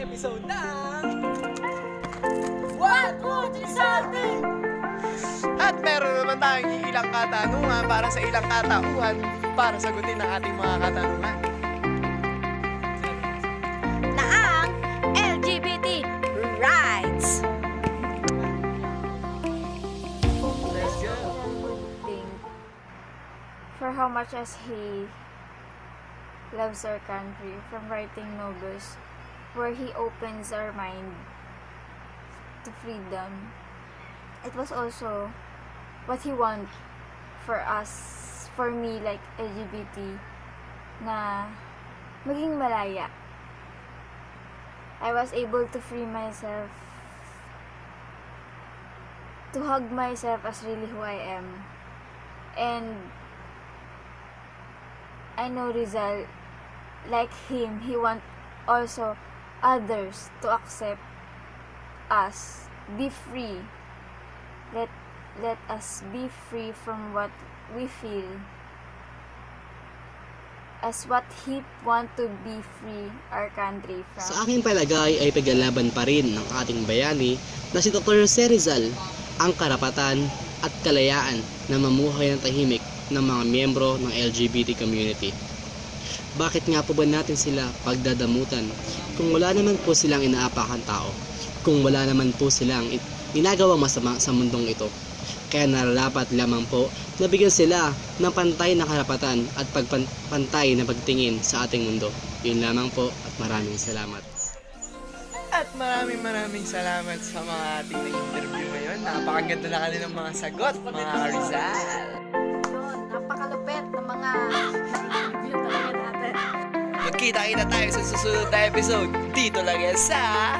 episode ng... What would you say? At meron naman tayong ilang katanungan para sa ilang katauhan para sagutin ang ating mga katanungan. na ang LGBT rights. Let's go! for how much as he loves our country from writing novels where he opens our mind to freedom it was also what he want for us for me like LGBT na maging malaya I was able to free myself to hug myself as really who I am. And I know Rizal, like him, he want also others to accept us, be free. Let let us be free from what we feel. As what he want to be free our country from. Sa aking palagay ay paglalaban pa rin ng ating bayani na si Dr. Jose Rizal ang karapatan at kalayaan na mamuhay ng tahimik ng mga miyembro ng LGBT community. Bakit nga po ba natin sila pagdadamutan kung wala naman po silang inaapakan tao? Kung wala naman po silang ginagawang masama sa mundong ito? Kaya nararapat lamang po na bigyan sila ng pantay na karapatan at pagpantay na pagtingin sa ating mundo. Yun lamang po at maraming salamat. At maraming maraming salamat sa mga ating na-interview ngayon. Napakaganda na kanilang mga sagot, mga Rizal. Magkita-kita tayo sa susunod na episode. Dito lang yan sa